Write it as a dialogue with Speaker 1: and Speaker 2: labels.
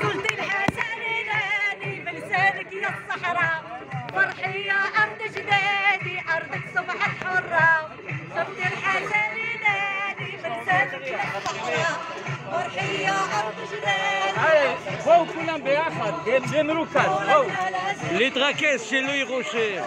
Speaker 1: سلطي الحسن نادي بلسانك يا الصحراء فرحي
Speaker 2: Les traquesses chez Louis
Speaker 1: Rocher.